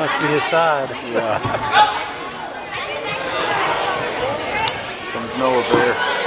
Must be his side. Yeah. Comes Noah Bear.